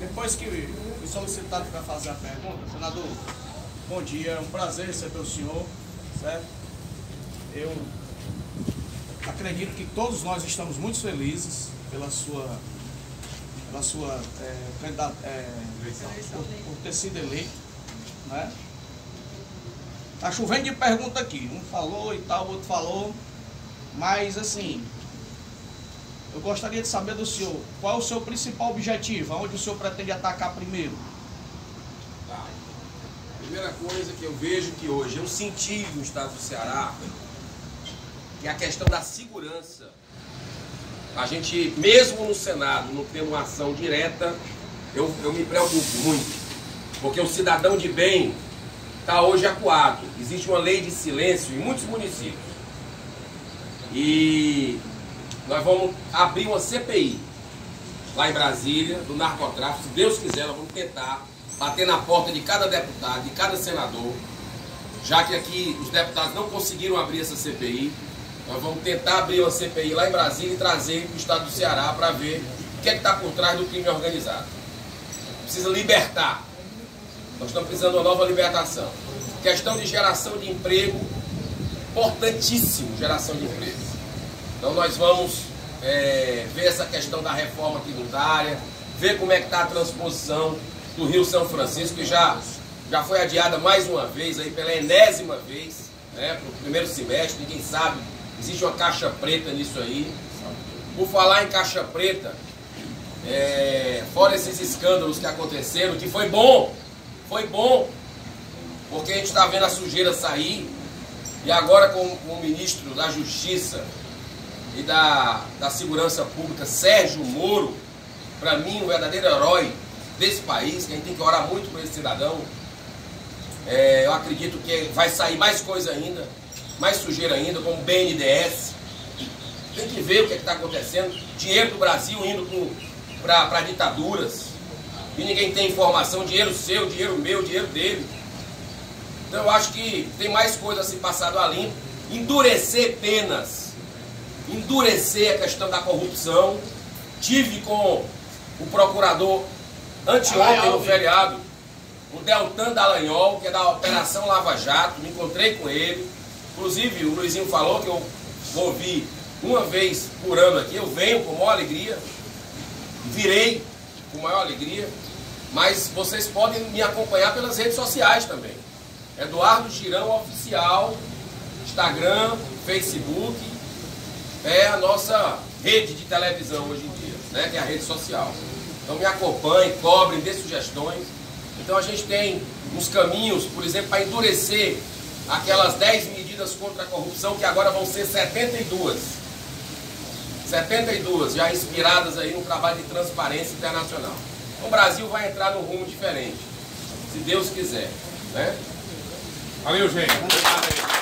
Depois que fui solicitado para fazer a pergunta, senador, bom dia, é um prazer receber o senhor, certo? Eu acredito que todos nós estamos muito felizes pela sua, pela sua é, candidat, é, por, por ter sido eleito, né? Tá chovendo de pergunta aqui, um falou e tal, o outro falou, mas assim, eu gostaria de saber do senhor, qual é o seu principal objetivo? Aonde o senhor pretende atacar primeiro? Tá. Primeira coisa que eu vejo que hoje eu senti no estado do Ceará que a questão da segurança. A gente, mesmo no Senado, não tendo uma ação direta, eu, eu me preocupo muito. Porque o cidadão de bem está hoje acuado. Existe uma lei de silêncio em muitos municípios. E nós vamos abrir uma CPI lá em Brasília, do narcotráfico. Se Deus quiser, nós vamos tentar bater na porta de cada deputado, de cada senador, já que aqui os deputados não conseguiram abrir essa CPI. Nós vamos tentar abrir uma CPI lá em Brasília e trazer para o estado do Ceará para ver o que é está por trás do crime organizado. Precisa libertar. Nós estamos precisando de uma nova libertação. Questão de geração de emprego, importantíssimo geração de emprego. Então nós vamos é, ver essa questão da reforma tributária, ver como é que está a transposição do Rio São Francisco, que já, já foi adiada mais uma vez, aí pela enésima vez, né, para o primeiro semestre, ninguém sabe, existe uma caixa preta nisso aí. Por falar em caixa preta, é, fora esses escândalos que aconteceram, que foi bom, foi bom, porque a gente está vendo a sujeira sair, e agora com, com o ministro da Justiça, e da, da Segurança Pública, Sérgio Moro, para mim, um verdadeiro herói desse país, que a gente tem que orar muito por esse cidadão. É, eu acredito que vai sair mais coisa ainda, mais sujeira ainda, como BNDES. Tem que ver o que é está acontecendo. Dinheiro do Brasil indo para ditaduras. E ninguém tem informação, dinheiro seu, dinheiro meu, dinheiro dele. Então eu acho que tem mais coisa a se passar a limpo. Endurecer penas endurecer a questão da corrupção. Tive com o procurador anteontem no feriado, o Deltan Dallagnol, que é da Operação Lava Jato, me encontrei com ele. Inclusive, o Luizinho falou que eu vou vir uma vez por ano aqui, eu venho com maior alegria, virei com maior alegria, mas vocês podem me acompanhar pelas redes sociais também. Eduardo Girão Oficial, Instagram, Facebook, é a nossa rede de televisão hoje em dia, né, que é a rede social. Então me acompanhem, cobrem, dê sugestões. Então a gente tem uns caminhos, por exemplo, para endurecer aquelas 10 medidas contra a corrupção, que agora vão ser 72. 72, já inspiradas aí no trabalho de transparência internacional. Então o Brasil vai entrar num rumo diferente, se Deus quiser. Né? Valeu, gente. Obrigado aí.